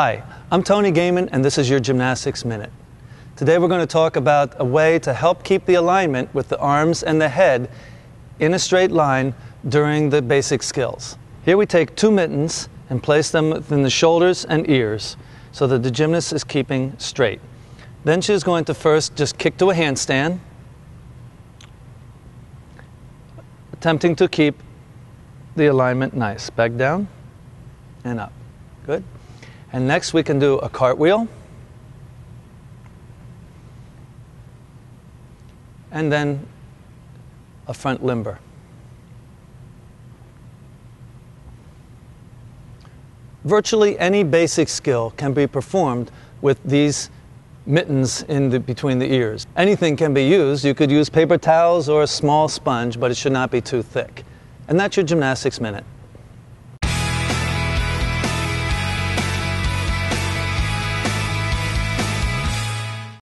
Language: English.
Hi, I'm Tony Gehman, and this is your Gymnastics Minute. Today we're going to talk about a way to help keep the alignment with the arms and the head in a straight line during the basic skills. Here we take two mittens and place them within the shoulders and ears so that the gymnast is keeping straight. Then she's going to first just kick to a handstand, attempting to keep the alignment nice. Back down and up. Good. And next we can do a cartwheel. And then a front limber. Virtually any basic skill can be performed with these mittens in the, between the ears. Anything can be used. You could use paper towels or a small sponge, but it should not be too thick. And that's your gymnastics minute.